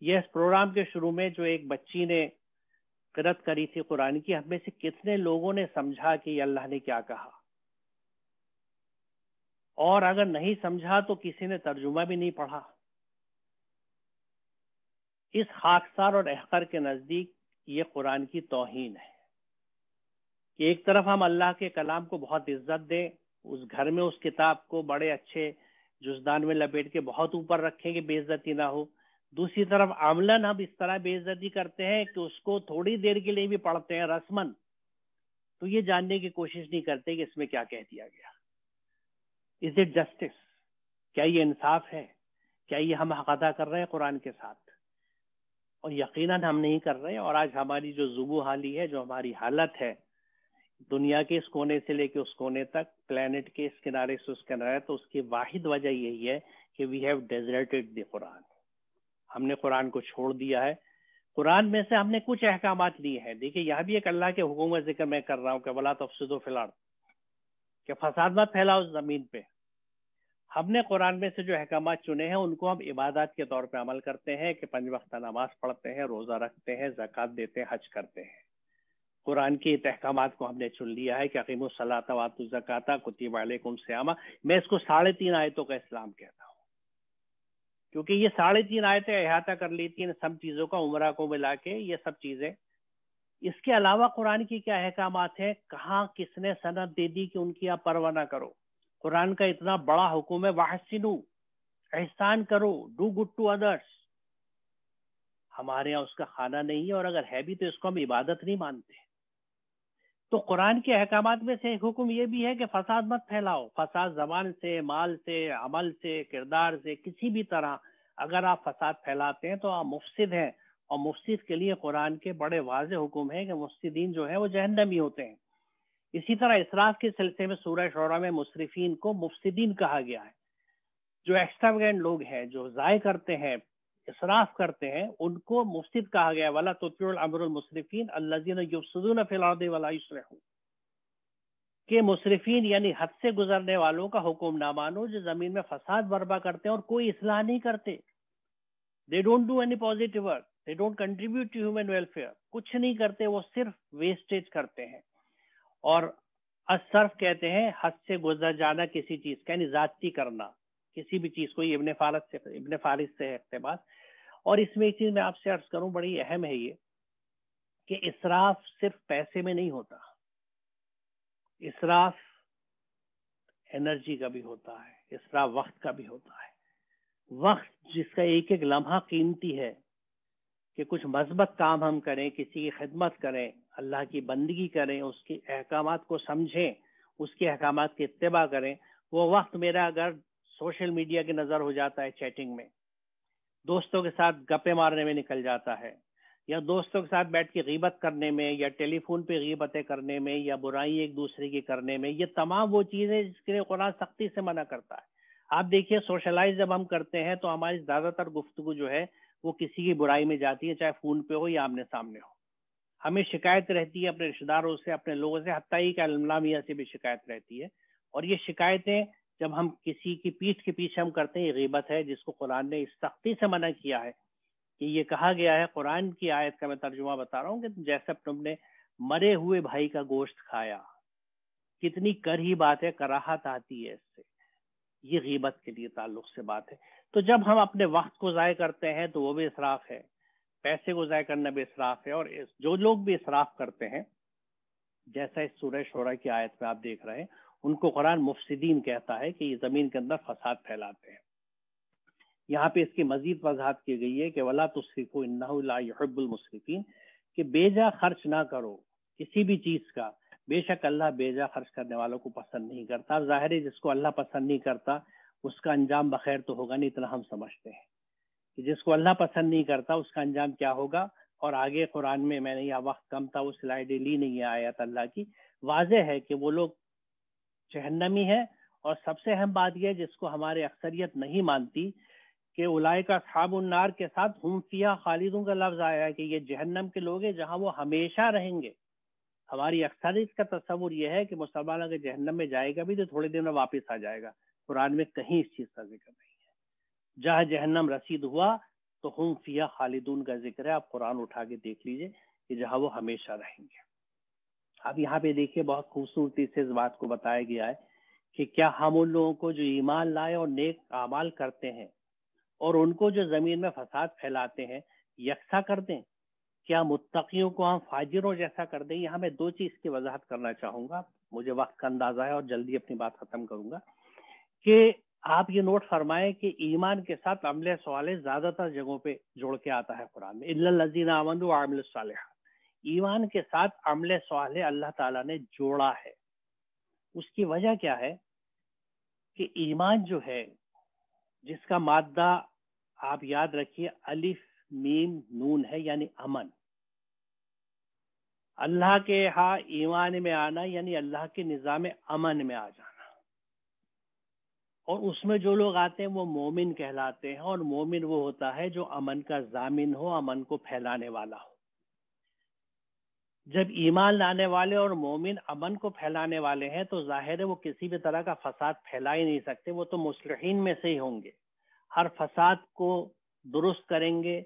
यह इस प्रोग्राम के शुरू में जो एक बच्ची ने किरत करी थी कुरान की हमें से कितने लोगों ने समझा कि अल्लाह ने क्या कहा? और अगर नहीं समझा तो किसी ने तर्जुमा भी नहीं पढ़ा। इस खाकसार और अहकर के नज़दीक ये कुरान की तोहीन है। कि एक तरफ़ हम अल्लाह के कलाम को बहुत इज़्ज़त दें, उस घर में उस किताब को बड़े अच्छे जुजदान में लपेट के बहुत ऊपर रखें कि बेइज्जती ना हो। दूसरी तरफ़ आमलन हम इस तरह बेइज्जती करते हैं कि उसको थोड़ी देर के लिए भी पढ़ते हैं रस्मन। तो ये जानने की कोशिश नहीं करते कि इसमें क्या कह दिया गया। इज़ इट जस्टिस क्या ये इंसाफ है? क्या ये हम हक अदा कर रहे हैं कुरान के साथ? और यकीनन हम नहीं कर रहे और आज हमारी जो जुबू हाली है, जो हमारी हालत है दुनिया के इस कोने से लेके उस कोने तक प्लेनेट के इस किनारे से उस किनारे तो उसकी वाहिद वजह यही है कि we have deserted the Quran हमने कुरान को छोड़ दिया है। कुरान में से हमने कुछ अहकाम लिए हैं। देखिए, यहाँ भी एक अल्लाह के हुक्म का ज़िक्र मैं कर रहा हूँ कि वला तफसद फ़िलहाल कि फसाद मत फैलाओ ज़मीन पे। हमने कुरान में से जो अहकाम चुने हैं, उनको हम इबादत के तौर पे अमल करते हैं, कि पंज वक्त नमाज़ पढ़ते हैं, रोज़ा रखते हैं, जक़ात देते हैं, हज करते हैं। कुरान के अहकाम को हमने चुन लिया है कि अकीम सलात जक़ाता कुतिब अलैकुम मैं इसको साढ़े तीन आयतों का इस्लाम कहता हूँ। क्योंकि ये साढ़े तीन आयतें अहाता कर लेती हैं सब चीज़ों का, उम्र को मिला के ये सब चीज़ें। इसके अलावा कुरान की क्या अहकाम है? कहाँ किसने सनत दे दी कि उनकी आप परवाह ना करो? कुरान का इतना बड़ा हुक्म है, वाहसिनू, एहसान करो, डू गुड टू अदर्स। हमारे यहाँ उसका खाना नहीं है और अगर है भी तो इसको हम इबादत नहीं मानते। तो कुरान के अहकाम में से एक हुक्म ये भी है कि फसाद मत फैलाओ। फसाद जबान से, माल से, अमल से, किरदार से, किसी भी तरह। अगर आप फसाद फैलाते हैं तो आप मुफसिद हैं और मुफ्सिद के लिए कुरान के बड़े वाज हुक्म है कि मुफ्सिदीन जो है वो जहन्नमी होते हैं। इसी तरह इसराफ के सिलसिले में सूर्य शौरा में मुशरफिन को मुफ्सिदीन कहा गया है। जो एक्स्ट्रावेगेंट लोग हैं, जो ज़ाय करते हैं इसराफ करते हैं, उनको मुफ्सिद कहा गया वाला तो वाला के मुशरफिन यानी हद से गुजरने वालों का हुक्म ना मानो, जो ज़मीन में फसाद बर्बा करते हैं और कोई इसलाह नहीं करते। They don't do any positive work they don't contribute to human welfare कुछ नहीं करते, वो सिर्फ़ वेस्टेज करते हैं। और असर्फ कहते हैं, हद से गुजर जाना किसी चीज़ का, यानी जाती करना। किसी भी चीज़ को इबन फारस से, इबन फारिस से है और इसमें एक चीज़ मैं आपसे अर्ज़ करूँ, बड़ी अहम है ये, कि इसराफ सिर्फ़ पैसे में नहीं होता। इसराफ एनर्जी का भी होता है, इसराफ वक्त का भी होता है। वक्त जिसका एक एक लम्हा कीमती है, कि कुछ मजबत काम हम करें, किसी की खिदमत करें, अल्लाह की बंदगी करें, उसके अहकाम को समझें, उसके अहकाम की इतबा करें, वो वक्त मेरा अगर सोशल मीडिया की नज़र हो जाता है चैटिंग में। दोस्तों के साथ गप्पे मारने में निकल जाता है, या दोस्तों के साथ बैठ के गीबत करने में, या टेलीफोन पे गीबतें करने में, या बुराई एक दूसरे की करने में, ये तमाम वो चीज़ें जिसके लिए कुरान सख्ती से मना करता है। आप देखिए सोशलाइज जब हम करते हैं तो हमारी ज़्यादातर गुफ्तु जो है, वो किसी की बुराई में जाती है, चाहे फ़ोन पे हो या आमने सामने हो। हमें शिकायत रहती है अपने रिश्तेदारों से, अपने लोगों से, हत्या का अलमिया से भी शिकायत रहती है। और ये शिकायतें जब हम किसी की पीठ के पीछे हम करते हैं गीबत है, जिसको कुरान ने इस सख्ती से मना किया है कि ये कहा गया है, कुरान की आयत का मैं तर्जुमा बता रहा हूँ कि जैसे तुमने मरे हुए भाई का गोश्त खाया, कितनी कर ही बात है, कराहत आती है इससे। ये गीबत के लिए ताल्लुक से बात है। तो जब हम अपने वक्त को ज़ाय करते हैं तो वो भी इसराफ है। पैसे को ज़ाय करना भी इसराफ है, और जो लोग भी इसराफ करते हैं, जैसा इस सूर्य शोरा की आयत में आप देख रहे हैं उनको कुरान मुफसिदीन कहता है कि ये ज़मीन के अंदर फसाद फैलाते हैं। यहाँ पे इसकी मजीद वजाहत की गई है कि वला तुसरिफो मुसरफिन कि बेजा खर्च ना करो किसी भी चीज़ का। बेशक अल्लाह बेजा खर्च करने वालों को पसंद नहीं करता। ज़ाहिर है जिसको अल्लाह पसंद नहीं करता, उसका अंजाम बखैर तो होगा नहीं, इतना हम समझते हैं। कि जिसको अल्लाह पसंद नहीं करता, उसका अंजाम क्या होगा? और आगे कुरान में, मैंने यह वक्त कम था, वो स्लाइड ली नहीं है आयत अल्लाह की। वाजह है कि वो लोग जहन्नमी है। और सबसे अहम बात यह जिसको हमारे अक्सरियत नहीं मानती, कि उलाय का साबुन्नार के साथ हमफिया खालिदों का लफ्ज आया है कि ये जहन्नम के लोग हैं जहाँ वो हमेशा रहेंगे। हमारी अक्सरियत का तस्वुर यह है कि मुसलमान अगर जहन्नम में जाएगा भी तो थोड़े दिन में वापस आ जाएगा। कुरान में कहीं इस चीज़ का ज़िक्र नहीं है। जहाँ जहन्नम रसीद हुआ तो हम फिया खालिदून का ज़िक्र है। आप कुरान उठा के देख लीजिए कि जहाँ वो हमेशा रहेंगे। अब यहाँ पे देखिए, बहुत खूबसूरती से इस बात को बताया गया है कि क्या हम उन लोगों को जो ईमान लाए और नेक अमाल करते हैं और उनको जो ज़मीन में फसाद फैलाते हैं, यकसा कर दें? क्या मुत्तकियों को हम फाजिरों जैसा कर दें? यहाँ मैं दो चीज़ की वजाहत करना चाहूँगा। मुझे वक्त का अंदाज़ा है और जल्दी अपनी बात खत्म करूँगा कि आप ये नोट फरमाएँ कि ईमान के साथ अमले सवाल ज़्यादातर जगहों पे जोड़ के आता है कुरान में। इल्लजीन आमन ईमान के साथ अमले सवाल अल्लाह ताला ने जोड़ा है। उसकी वजह क्या है? कि ईमान जो है, जिसका मादा आप याद रखिए, अलिफ, मीम, नून है, यानी अमन। अल्लाह के हा ईमान में आना, यानी अल्लाह के निज़ाम अमन में आ जाना। और उसमें जो लोग आते हैं, वो मोमिन कहलाते हैं, और मोमिन वो होता है जो अमन का जामिन हो, अमन को फैलाने वाला हो। जब ईमान लाने वाले और मोमिन अमन को फैलाने वाले हैं तो ज़ाहिर है वो किसी भी तरह का फसाद फैला ही नहीं सकते। वो तो मुसलहीन में से ही होंगे। हर फसाद को दुरुस्त करेंगे,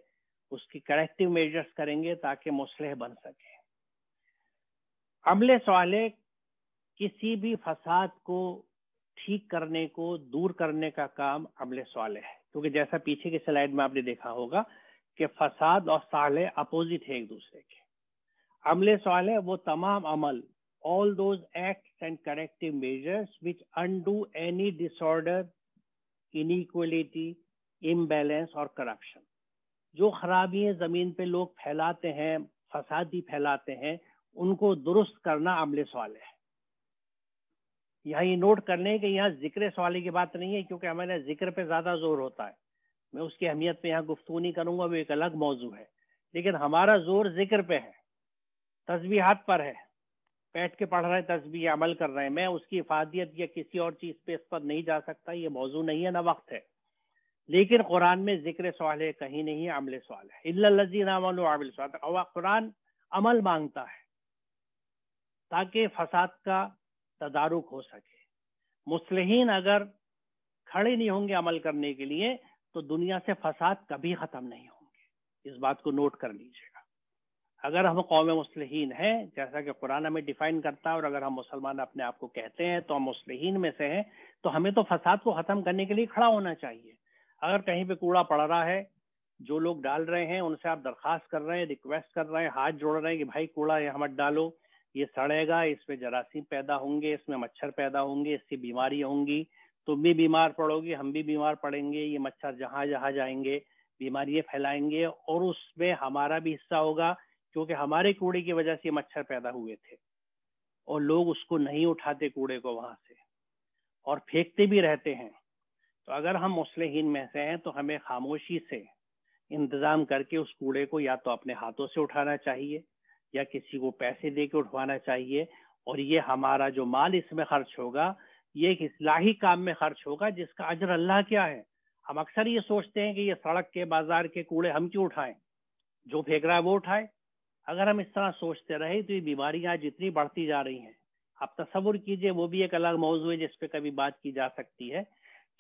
उसकी करेक्टिव मेजर्स करेंगे ताकि मुसलह बन सके। अमले सवाले, किसी भी फसाद को ठीक करने को, दूर करने का काम अमले सवाले है। क्योंकि जैसा पीछे की स्लाइड में आपने देखा होगा कि फसाद और साले अपोजिट है एक दूसरे के। अमले सवाल है, वो तमाम अमल all those acts and corrective measures which undo any disorder inequality imbalance और करप्शन जो खराबियाँ ज़मीन पे लोग फैलाते हैं, फसादी फैलाते हैं, उनको दुरुस्त करना अमले सवाल है। यहाँ ये नोट करने के यहाँ ज़िक्र सवाली की बात नहीं है, क्योंकि हमारे ज़िक्र पे ज़्यादा ज़ोर होता है। मैं उसकी अहमियत पे यहाँ गुफ्तु नहीं करूँगा, वो एक अलग मौजू है। लेकिन हमारा ज़ोर ज़िक्र पे है। हाथ पर है। बैठ के पढ़ रहे तस्वीर अमल कर रहे हैं। मैं उसकी इफादियत या किसी और चीज़ पे इस पर नहीं जा सकता, ये मौजू नहीं है, ना वक्त है। लेकिन कुरान में ज़िक्र सवाल है, कहीं नहीं है। अमल सवाल। है इल्लाजीन कुरान अमल माँगता है, ताकि फसाद का तदारुक हो सके। मुसलहीन अगर खड़े नहीं होंगे अमल करने के लिए तो दुनिया से फसाद कभी ख़त्म नहीं होंगे। इस बात को नोट कर लीजिएगा अगर हम कौम मुसलहीन हैं, जैसा कि कुरान हमें डिफाइन करता है और अगर हम मुसलमान अपने आप को कहते हैं तो हम मुसलहीन में से हैं तो हमें तो फसाद को ख़त्म करने के लिए खड़ा होना चाहिए। अगर कहीं पे कूड़ा पड़ रहा है, जो लोग डाल रहे हैं, उनसे आप दरख्वास्त कर रहे हैं, रिक्वेस्ट कर रहे हैं, हाथ जोड़ रहे हैं कि भाई कूड़ा यहाँ मत डालो, ये सड़ेगा, इसमें जरासीम पैदा होंगे, इसमें मच्छर पैदा होंगे, इससे बीमारी होंगी, तुम भी बीमार पड़ोगी, हम भी बीमार पड़ेंगे, ये मच्छर जहाँ जहाँ जाएँगे, बीमारियाँ फैलाएँगे और उसमें हमारा भी हिस्सा होगा क्योंकि हमारे कूड़े की वजह से मच्छर पैदा हुए थे और लोग उसको नहीं उठाते कूड़े को वहाँ से और फेंकते भी रहते हैं। तो अगर हम मुसलहीन में से हैं तो हमें खामोशी से इंतज़ाम करके उस कूड़े को या तो अपने हाथों से उठाना चाहिए या किसी को पैसे दे के उठवाना चाहिए और ये हमारा जो माल इसमें खर्च होगा, ये एक इसलाही काम में खर्च होगा जिसका अजर अल्लाह क्या है? हम अक्सर ये सोचते हैं कि ये सड़क के बाज़ार के कूड़े हम क्यों उठाएँ? जो फेंक रहा है वो उठाए। अगर हम इस तरह सोचते रहे तो ये बीमारियाँ जितनी बढ़ती जा रही हैं। आप तस्वुर कीजिए, वो भी एक अलग मौजू है जिस पे कभी बात की जा सकती है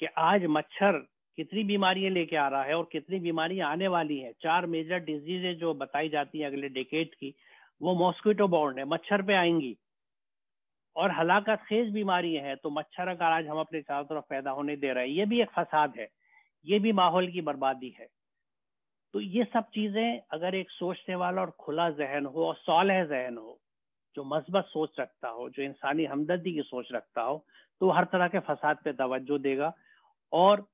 कि आज मच्छर कितनी बीमारियाँ लेके आ रहा है और कितनी बीमारियाँ आने वाली हैं। चार मेजर डिजीजेज जो बताई जाती हैं अगले डेकेट की, वो मॉस्किटो बॉर्न है, मच्छर पे आएँगी। और हलाकत खेज बीमारी है तो मच्छर अगर आज हम अपने चारों तरफ़ पैदा होने दे रहे हैं। ये भी एक फसाद है, ये भी माहौल की बर्बादी है। तो ये सब चीज़ें अगर एक सोचने वाला और खुला जहन हो और सालह जहन हो, जो मस्बत सोच रखता हो, जो इंसानी हमदर्दी की सोच रखता हो तो हर तरह के फसाद पे तवज्जो देगा और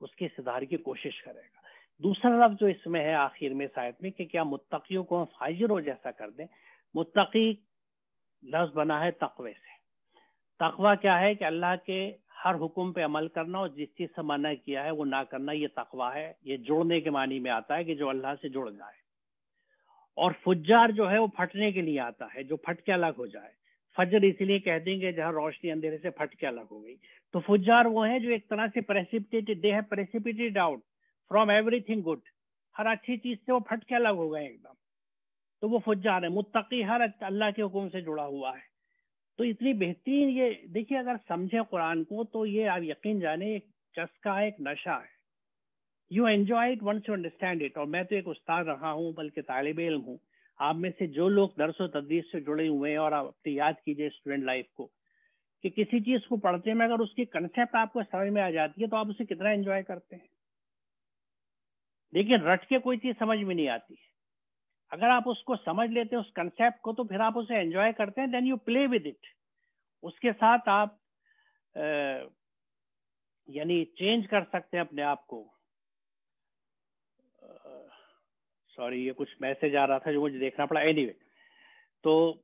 उसकी सुधार की कोशिश करेगा। दूसरा लफ्ज जो इसमें है आखिर में शायद में कि क्या मुत्तकियों को हम फाजिरों जैसा कर दें। मुत्तकी लफ्ज बना है तकवे से। तकवा क्या है कि अल्लाह के हर हुक्म पे अमल करना और जिस चीज़ से मना किया है, वो ना करना, ये तकवा है। ये जुड़ने के मानी में आता है कि जो अल्लाह से जुड़ जाए। और फुज्जार जो है, वो फटने के लिए आता है, जो फट के अलग हो जाए। फजर इसलिए कह देंगे जहाँ रोशनी अंधेरे से फट के अलग हो गई। तो फुज्जार वो है जो एक तरह से प्रेसिपिटेटेड दे है आउट फ्रॉम एवरीथिंग गुड हर अच्छी चीज़ से वो फट के अलग हो गए एकदम। तो वो फुज्जार है। मुत्तकी हर अल्लाह के हुक्म से जुड़ा हुआ है। तो इतनी बेहतरीन ये, देखिए, अगर समझे कुरान को तो ये आप यकीन जाने, एक चस्का, एक नशा है। You enjoy it once you understand it और मैं तो एक उस्ताद रहा हूँ, बल्कि तालब इल्म हूँ। आप में से जो लोग दरस व तदरीस से जुड़े हुए हैं, और आप अपनी याद कीजिए स्टूडेंट लाइफ को, कि किसी चीज़ को पढ़ते में अगर उसकी कंसेप्ट आपको समझ में आ जाती है तो आप उसे कितना एंजॉय करते हैं? लेकिन रट के कोई चीज़ समझ में नहीं आती है। अगर आप उसको समझ लेते हैं उस कंसेप्ट को तो फिर आप उसे एंजॉय करते हैं then you play with it उसके साथ आप यानी चेंज कर सकते हैं अपने आप को। सॉरी ये कुछ मैसेज आ रहा था जो मुझे देखना पड़ा। एनीवे anyway, तो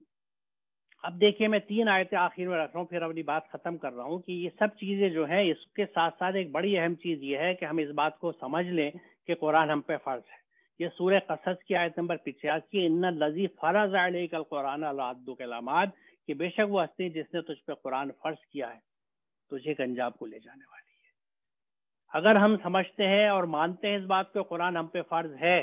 अब देखिए मैं तीन आयतें आखिर में रख रहा हूँ फिर अपनी बात खत्म कर रहा हूँ कि ये सब चीज़ें जो है इसके साथ साथ एक बड़ी अहम चीज़ ये है कि हम इस बात को समझ लें कि कुरान हम पे फ़र्ज़ है। ये सूर्य कसस की आयत नंबर पिचासी इन लजी फरज कल कुरान अलाद कि बेशक वो हस्ती जिसने तुझ पे कुरान फ़र्ज़ किया है। तुझे गंजाब को ले जाने वाली है। अगर हम समझते हैं और मानते हैं इस बात को कुरान हम पे फ़र्ज़ है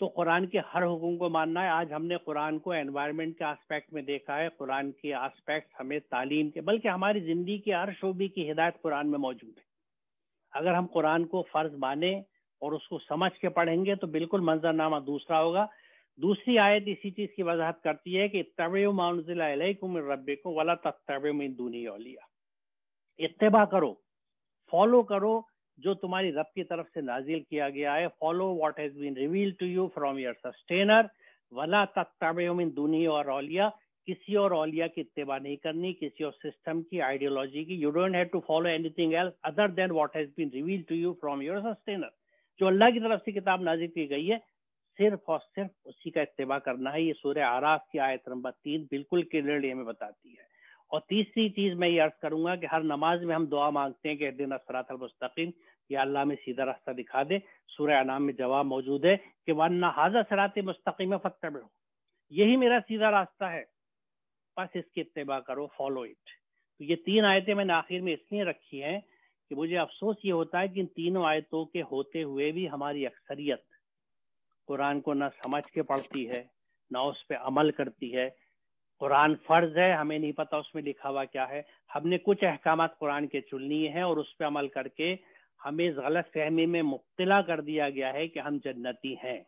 तो कुरान के हर हुक्म को मानना है। आज हमने कुरान को एनवायरनमेंट के एस्पेक्ट में देखा है। कुरान के एस्पेक्ट हमें तालीम के, बल्कि हमारी ज़िंदगी के हर शोबे की हिदायत कुरान में मौजूद है। अगर हम कुरान को फ़र्ज़ माने और उसको समझ के पढ़ेंगे तो बिल्कुल मंजरनामा दूसरा होगा। दूसरी आयत इसी चीज़ की वजाहत करती है कि तब को वला तब दूनी इतबा करो, फॉलो करो जो तुम्हारी रब की तरफ़ से नाजिल किया गया है। Follow what has been reveal to you from your sustainer. वला तत्ताबिन दुनी और औलिया, किसी और औलिया की इतबा नहीं करनी, किसी और सिस्टम की, आइडियोलॉजी की। You don't have to follow anything else other than what has been reveal to you from your sustainer. जो अल्लाह की तरफ़ से किताब नाजिल की गई है, सिर्फ़ और सिर्फ़ उसी का इत्तेबा करना है। ये सूर्य आराफ की आयत नंबर तीन बिल्कुल क्लियरली हमें बताती है। और तीसरी चीज़ मैं ये अर्ज़ करूँगा कि हर नमाज़ में हम दुआ मांगते हैं कि दिन असरात या अल्लाह में सीधा रास्ता दिखा दे। सूर्य अनाम में जवाब मौजूद है कि वन्ना हाजा सरात मुस्तकीम फतब यही मेरा सीधा रास्ता है। बस इसकी इतबा करो फॉलो इट तो ये तीन आयतें मैंने आखिर में इसलिए रखी हैं कि मुझे अफसोस ये होता है कि इन तीनों आयतों के होते हुए भी हमारी अक्सरियत कुरान को ना समझ के पढ़ती है, ना उस पर अमल करती है। कुरान फ़र्ज़ है, हमें नहीं पता उसमें लिखा हुआ क्या है। हमने कुछ अहकाम कुरान के चुन लिए हैं और उस पर अमल करके हमें इस गलत फहमी में मुब्तला कर दिया गया है कि हम जन्नती हैं।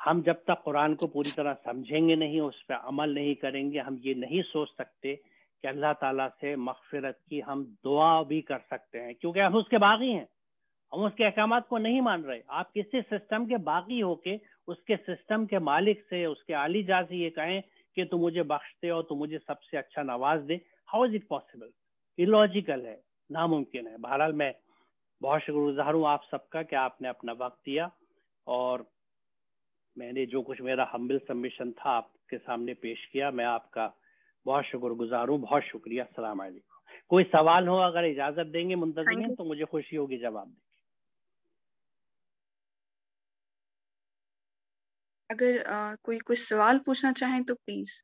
हम जब तक कुरान को पूरी तरह समझेंगे नहीं, उस पर अमल नहीं करेंगे, हम ये नहीं सोच सकते कि अल्लाह ताला से मगफिरत की हम दुआ भी कर सकते हैं, क्योंकि हम उसके बागी हैं। हम उसके अहकाम को नहीं मान रहे। आप किसी सिस्टम के बागी होके, उसके सिस्टम के मालिक से, उसके आली जा से ये कहें कि तू मुझे बख्श दे और तू मुझे सबसे अच्छा नवाज़ दे। How is it possible illogical है, नामुमकिन है। बहरहाल मैं बहुत शुक्रगुजार हूँ आप सबका कि आपने अपना वक्त दिया और मैंने जो कुछ मेरा हम्बिल सबमिशन था आपके सामने पेश किया। मैं आपका बहुत शुक्रगुजार हूँ बहुत शुक्रिया वालेकुम। कोई सवाल हो अगर इजाज़त देंगे मुंतजिम तो मुझे खुशी होगी जवाब देंगे
अगर uh, कोई कुछ सवाल पूछना चाहें तो please.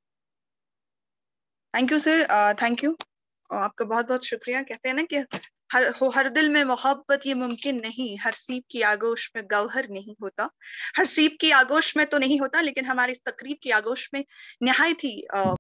Thank you sir thank you. आपका बहुत बहुत शुक्रिया। कहते हैं ना कि हर हो हर दिल में मोहब्बत ये मुमकिन नहीं हर सीप की आगोश में गौहर नहीं होता। हर सीप की आगोश में तो नहीं होता लेकिन हमारी इस तकरीब की आगोश में नहायत ही